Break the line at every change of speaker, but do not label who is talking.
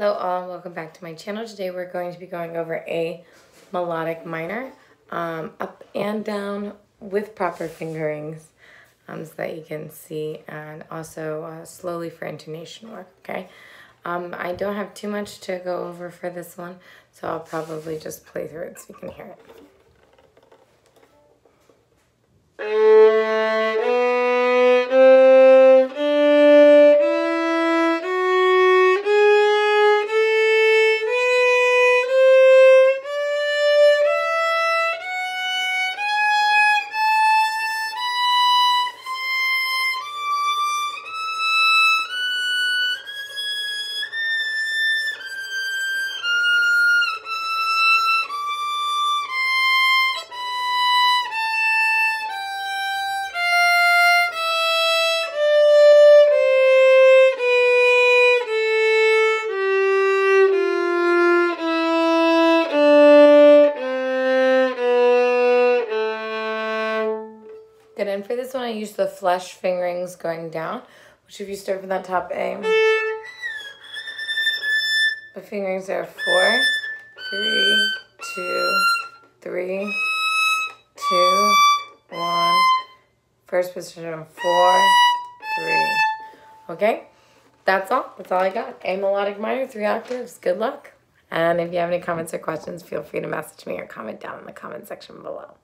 Hello all, welcome back to my channel. Today we're going to be going over a melodic minor, um, up and down with proper fingerings um, so that you can see and also uh, slowly for intonation work, okay? Um, I don't have too much to go over for this one, so I'll probably just play through it so you can hear it. Good, and for this one I use the Flesch fingerings going down, which if you start from that top A, the fingerings are four, three, two, three, two, one. First position, four, three. Okay, that's all. That's all I got. A melodic minor, three octaves. Good luck. And if you have any comments or questions, feel free to message me or comment down in the comment section below.